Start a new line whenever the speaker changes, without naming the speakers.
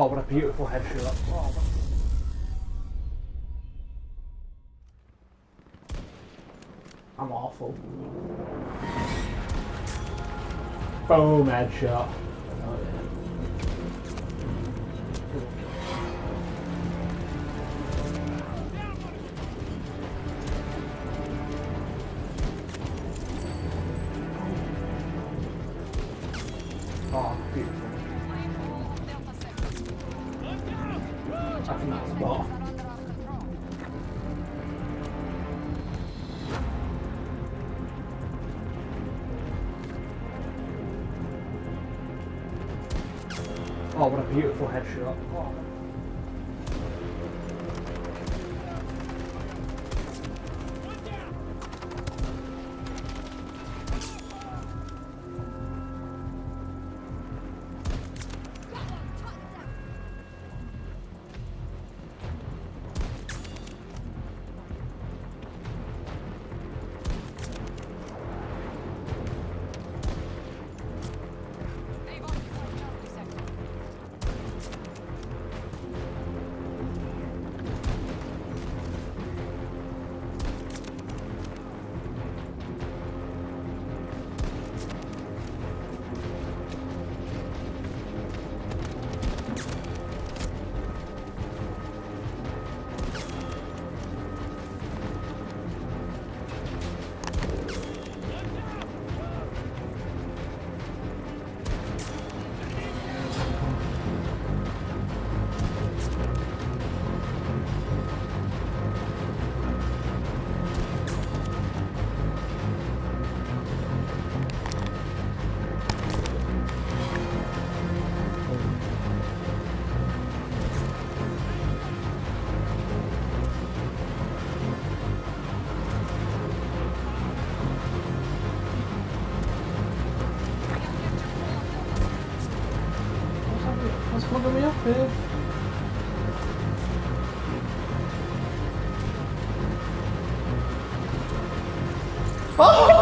Oh, what a beautiful headshot. Oh, I'm awful. Boom, headshot. Oh, beautiful. That spot. Oh, what a beautiful headshot. Oh. transport de meilleur fait. Oh